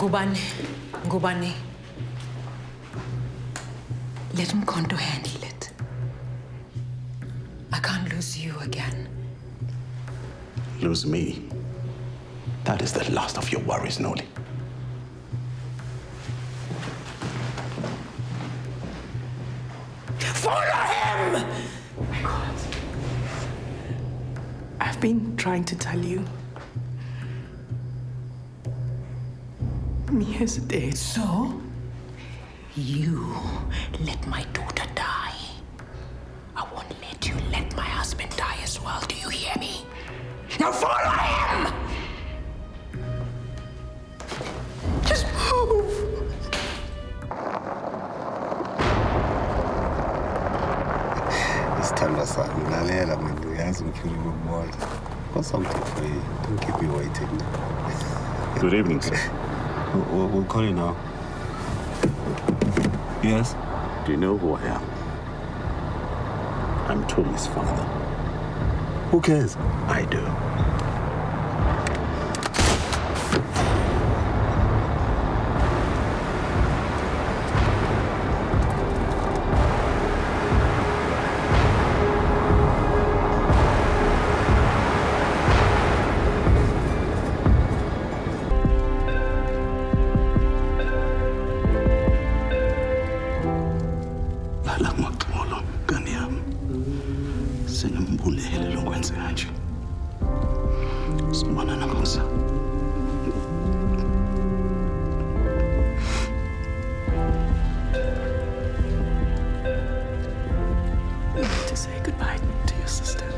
Ngubane, Ngubane. Let Mkonto handle it. I can't lose you again. Lose me. That is the last of your worries, Noli. Follow him! My God. I've been trying to tell you. Mia's dead. So? You let my daughter die. I won't let you let my husband die as well. Do you hear me? Now follow him! Just move! isithandwa sami lalela manje uyazi ngifuna ukukubona got something for you don't keep me waiting Good evening, sir. we'll, we'll call you now yes Do you know who I am? I'm Tommy's father. who cares I do. Sengimbulele lokwenze kanje. Sibona namusa. To say goodbye to your sister.